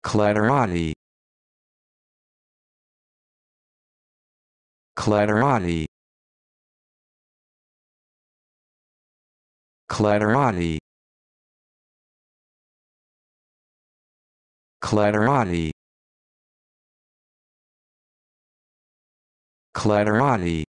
Clatterati. Clatterati. Clatterati. Clatterati. Clatterati.